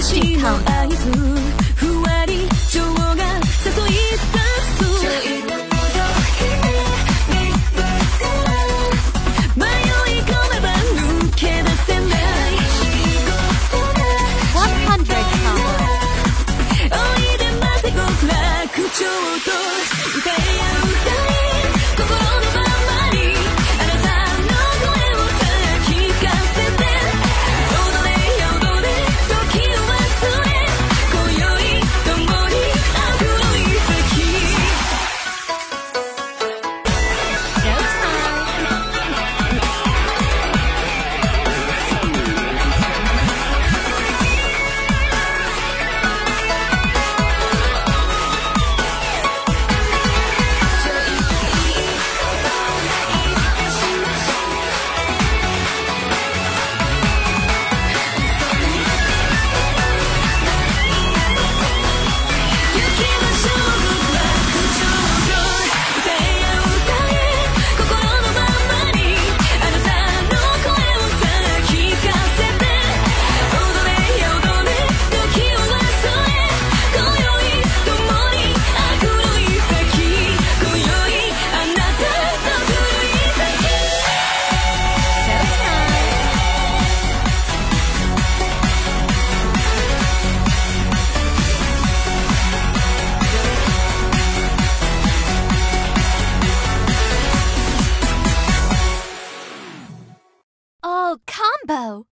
天使の合図おいで待て極楽ちょうど歌い合う。Combo!